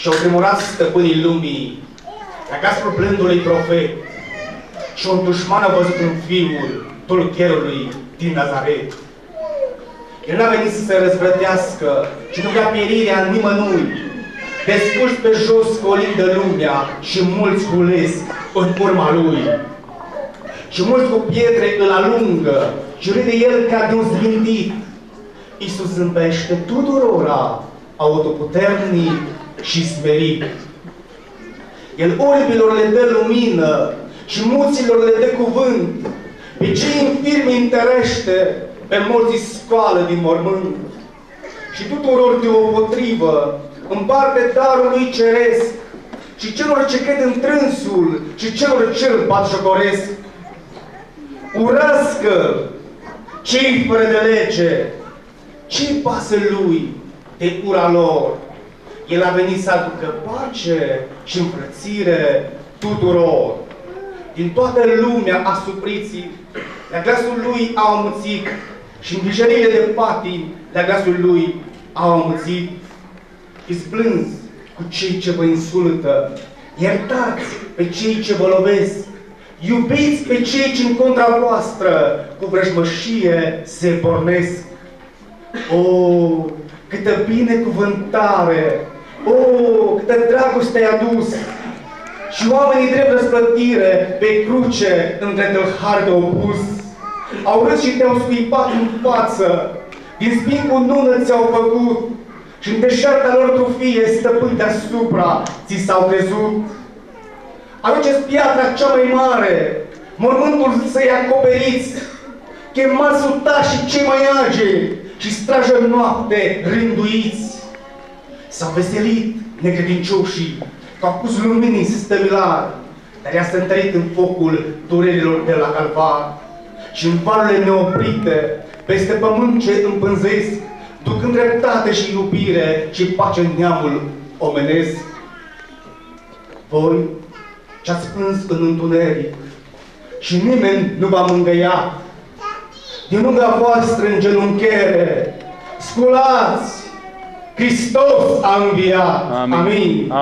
și-au tremurat stăpânii lumii, la gaspul blândului profet, și un dușman a văzut în fiul tulcherului din Nazaret. El n-a venit să se răzvrătească și nu vrea pierirea nimănui. Despuși pe jos colindă lumea și mulți hulesc în urma lui. Și mulți cu pietre îl alungă și râde el ca de un zvindit. Iisus zâmbește tuturora autoputernic și smerit. El orbilor le dă lumină și muților le dă cuvânt. Pe cei infirmi întărește, pe mulți scoală din mormânt. Și tuturor deopotrivă împarte darul lui ceresc și celor ce cred în trânsul și celor ce îl batjocoresc. Urăscă cei fără de lege, ce pasă lui de ura lor? El a venit să aducă pace și împrățire tuturor. Din toată lumea asupriții, la glasul lui au amuțit și în vijerile de patii, la glasul lui au amuțit. Izblânz cu cei ce vă insultă, iertați pe cei ce vă lovesc, iubiți pe cei ce în contra voastră cu vrăjmășie se pornesc. O, câtă binecuvântare! O, câtă dragoste ai adus! Și oamenii drept răsplătire pe cruce între tâlhari de opus. Au râs și te-au scuipat în față, din spincul nună ți-au făcut și în deșerta lor trufie stăpâni deasupra ți s-au crezut. Aduceți piatra cea mai mare, mormântul să-i acoperiți, chemați sutașii cei mai age și strajă noapte rânduiți. S-au veselit necredincioșii, că au pus luminii stăvilari, dar ea s-a întărit în focul durerilor de la calvar și în valurile neoprite, peste pământ ce împânzesc, ducând dreptate și iubire și pace în neamul omenesc. Voi ce-ați plâns în întuneric și nimeni nu va mângăia, din lungă voastră în genunchiere, sculați! Christos ang biya. Amin. Amin. Ah.